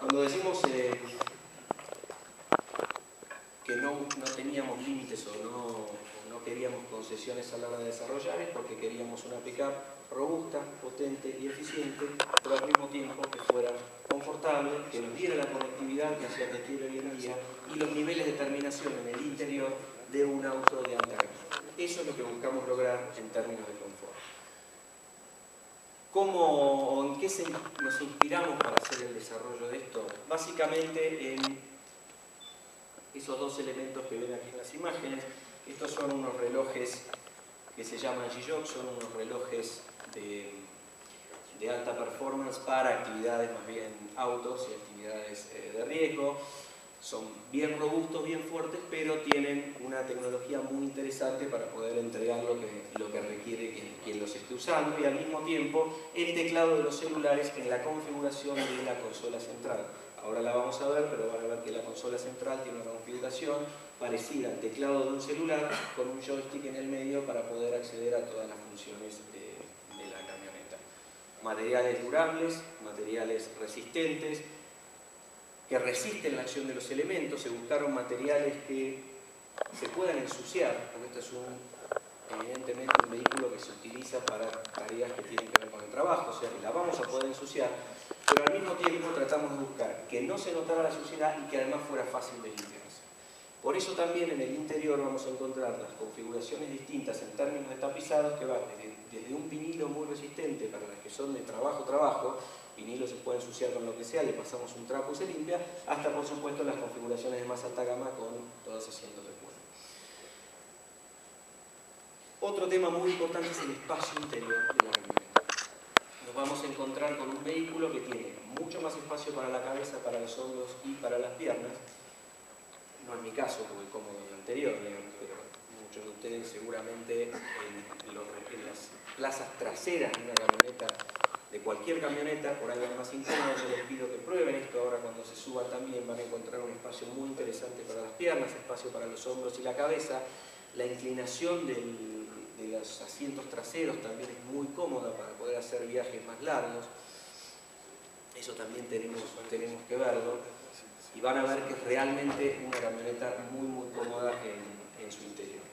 Cuando decimos eh, que no, no teníamos límites o no, no queríamos concesiones a la hora de desarrollar es porque queríamos una pickup robusta, potente y eficiente, pero al mismo tiempo que fuera confortable, que nos diera la conectividad que hacía requiere hoy en día y los niveles de terminación en el interior de un auto de alta gama. Eso es lo que buscamos lograr en términos de confort. ¿Cómo o en qué nos inspiramos para hacer el desarrollo de esto? Básicamente en esos dos elementos que ven aquí en las imágenes. Estos son unos relojes que se llaman G-Shock, son unos relojes de, de alta performance para actividades más bien autos y actividades eh, de riesgo. Son bien robustos, bien fuertes, pero tienen una tecnología muy interesante para poder entregar lo que, lo que requiere quien, quien los esté usando y al mismo tiempo el teclado de los celulares en la configuración de la consola central. Ahora la vamos a ver, pero van a ver que la consola central tiene una configuración parecida al teclado de un celular con un joystick en el medio para poder acceder a todas las funciones de, de la camioneta. Materiales durables, materiales resistentes, que resisten la acción de los elementos, se buscaron materiales que se puedan ensuciar, porque esto es un, evidentemente un vehículo que se utiliza para tareas que tienen que ver con el trabajo, o sea que la vamos a poder ensuciar, pero al mismo tiempo tratamos de buscar que no se notara la suciedad y que además fuera fácil de limpiarse. Por eso también en el interior vamos a encontrar las configuraciones distintas en términos de tapizados que van desde, desde un vinilo muy resistente para las que son de trabajo-trabajo, vinilo se puede ensuciar con lo que sea, le pasamos un trapo y se limpia, hasta por supuesto las configuraciones de más alta gama con todos asientos de cuero. Otro tema muy importante es el espacio interior de la camioneta. Nos vamos a encontrar con un vehículo que tiene mucho más espacio para la cabeza, para los hombros y para las piernas. No es mi caso, porque como el anterior, pero muchos de ustedes seguramente en, en las plazas traseras de una camioneta de cualquier camioneta, por ahí van más incómodo, yo les pido que prueben esto ahora cuando se suban también, van a encontrar un espacio muy interesante para las piernas, espacio para los hombros y la cabeza, la inclinación de los asientos traseros también es muy cómoda para poder hacer viajes más largos, eso también tenemos, tenemos que verlo, y van a ver que es realmente una camioneta muy muy cómoda en, en su interior.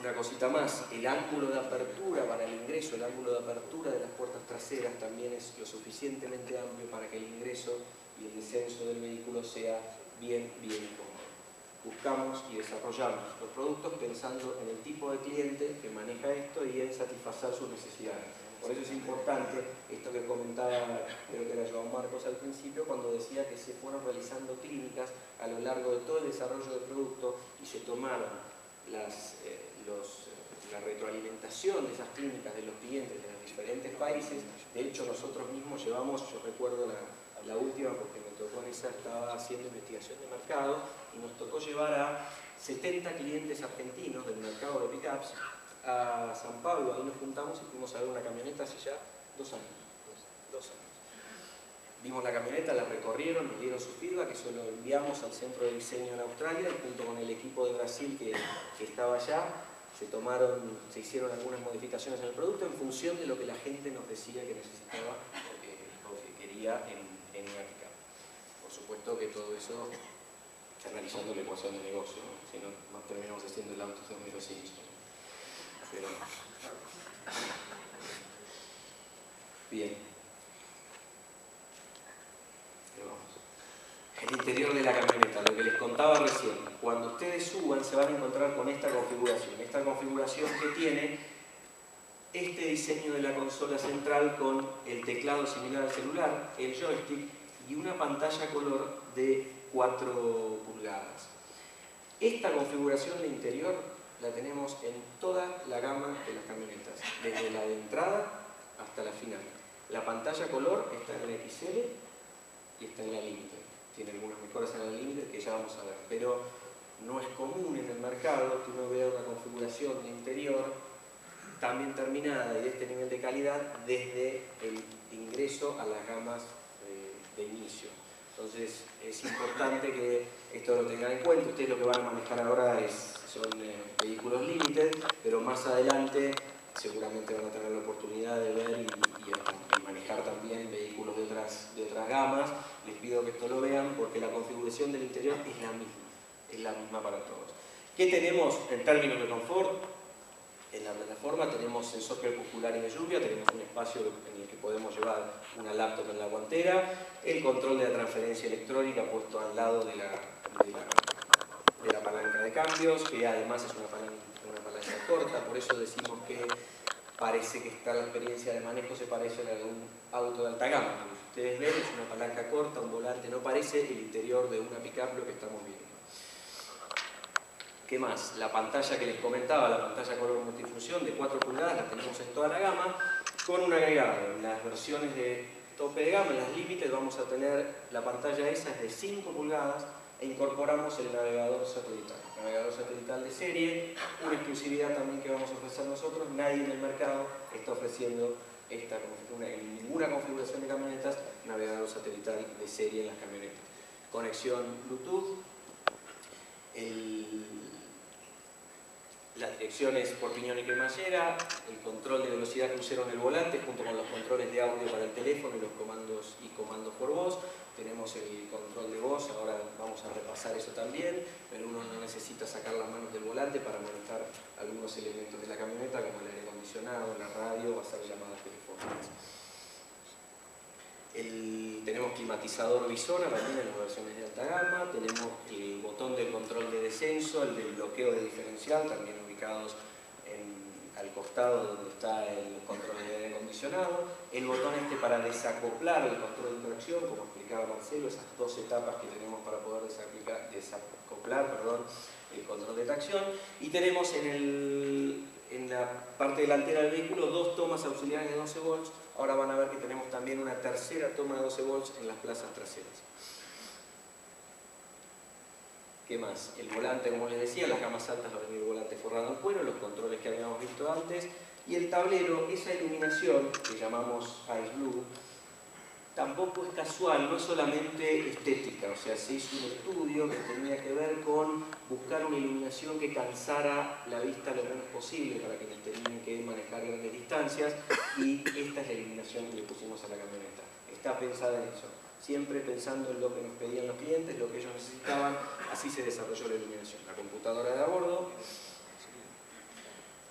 Una cosita más, el ángulo de apertura para el ingreso, el ángulo de apertura de las puertas traseras también es lo suficientemente amplio para que el ingreso y el descenso del vehículo sea bien, bien cómodo. Buscamos y desarrollamos los productos pensando en el tipo de cliente que maneja esto y en satisfacer sus necesidades. Por eso es importante esto que comentaba, creo que era Joan Marcos al principio, cuando decía que se fueron realizando clínicas a lo largo de todo el desarrollo del producto y se tomaron las, eh, eh, la retroalimentación de esas clínicas de los clientes de los diferentes países. De hecho, nosotros mismos llevamos, yo recuerdo la, última porque me tocó en esa, estaba haciendo investigación de mercado y nos tocó llevar a 70 clientes argentinos del mercado de pickups a San Pablo, ahí nos juntamos y fuimos a ver una camioneta hace ya dos años. Vimos la camioneta, la recorrieron, nos dieron su feedback, eso lo enviamos al centro de diseño en Australia junto con el equipo de Brasil que, que estaba allá, se tomaron, se hicieron algunas modificaciones en el producto en función de lo que la gente nos decía que necesitaba o que, o que quería en, en. Por supuesto que todo eso analizando la ecuación de negocio, ¿no? si no, no terminamos haciendo el auto de Homero Simpson. Pero... Bien. Vamos. El interior de la camioneta, lo que les contaba recién. Cuando ustedes suban se van a encontrar con esta configuración. Esta configuración que tiene este diseño de la consola central con el teclado similar al celular, el joystick y una pantalla color de 4 pulgadas. Esta configuración de interior la tenemos en toda la gama de las camionetas, desde la de entrada hasta la final. La pantalla color está en la XL y está en la límite. Tiene algunas mejoras en la límite que ya vamos a ver, pero no es común en el mercado que uno vea una configuración de interior tan bien terminada y de este nivel de calidad desde el ingreso a las gamas de, de inicio. Entonces es importante que esto lo tengan en cuenta. Ustedes lo que van a manejar ahora son eh, vehículos limited, pero más adelante seguramente van a tener la oportunidad de ver y, manejar también vehículos de otras, gamas. Les pido que esto lo vean porque la configuración del interior es la misma, es la misma para todos. ¿Qué tenemos en términos de confort? En la plataforma tenemos sensor crepuscular y de lluvia, tenemos un espacio en el que podemos llevar una laptop en la guantera, el control de la transferencia electrónica puesto al lado de la, de la, palanca de cambios, que además es una palanca, corta, por eso decimos que parece que está la experiencia de manejo se parece a un auto de alta gama. Ustedes ven, es una palanca corta, un volante, no parece el interior de una pickup lo que estamos viendo. ¿Qué más? La pantalla que les comentaba, la pantalla color multifunción de 4 pulgadas, la tenemos en toda la gama, con un agregado. En las versiones de tope de gama, en las límites, vamos a tener la pantalla esa es de 5 pulgadas e incorporamos el navegador satelital. Navegador satelital de serie, una exclusividad también que vamos a ofrecer nosotros, nadie en el mercado está ofreciendo esta, en ninguna configuración de camionetas navegador satelital de serie en las camionetas. Conexión Bluetooth, las direcciones por piñón y cremallera, el control de velocidad crucero en el volante junto con los controles de audio para el teléfono y los comandos y comandos por voz, tenemos el control de voz, ahora vamos a repasar eso también, pero uno no necesita sacar las manos del volante para manejar algunos elementos de la camioneta como el aire acondicionado, la radio hacer llamadas telefónicas. Tenemos climatizador bisona también en las versiones de alta gama, tenemos el botón de control de descenso, el del bloqueo de diferencial, también ubicados al costado donde está el control de aire acondicionado, el botón este para desacoplar el control de tracción, como explicaba Marcelo, esas dos etapas que tenemos para poder desacoplar el control de tracción, y tenemos en, el, en la parte delantera del vehículo dos tomas auxiliares de 12 volts, ahora van a ver que tenemos también una tercera toma de 12 volts en las plazas traseras. ¿Qué más? El volante, como les decía, las gamas altas va a venir el volante forrado en cuero, los controles que habíamos visto antes, y el tablero, esa iluminación que llamamos Ice Blue, tampoco es casual, no es solamente estética, o sea, se hizo un estudio que tenía que ver con buscar una iluminación que cansara la vista lo menos posible para quienes tenían que manejar grandes distancias, y esta es la iluminación que le pusimos a la camioneta. Está pensada en eso siempre pensando en lo que nos pedían los clientes, lo que ellos necesitaban, así se desarrolló la iluminación. La computadora de a bordo,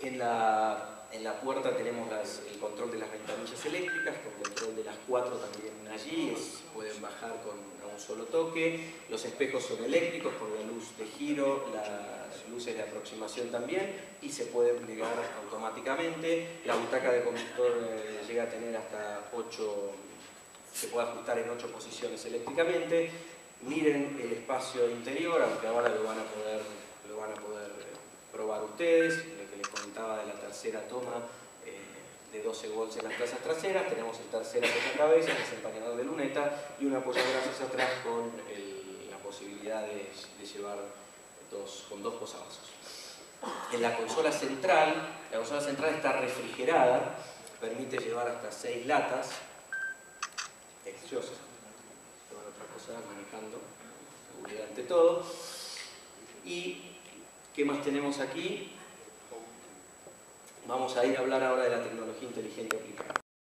en la, puerta tenemos el control de las ventanillas eléctricas, con control de las cuatro también allí, pueden bajar con un solo toque, los espejos son eléctricos con la luz de giro, las luces de aproximación también, y se pueden plegar automáticamente, la butaca de conductor eh, llega a tener hasta 8 se puede ajustar en ocho posiciones eléctricamente. Miren el espacio interior, aunque ahora lo van a poder, a eh, probar ustedes, de la tercera toma eh, de 12 volts en las plazas traseras, tenemos el tercer cabeza, el desempañador de luneta y un apoyabrazos atrás con la posibilidad de, llevar dos, con dos posavasos. En la consola central, la consola central está refrigerada, permite llevar hasta 6 latas, otra cosa manejando, seguridad ante todo. ¿Y qué más tenemos aquí? Vamos a ir a hablar ahora de la tecnología inteligente aplicada.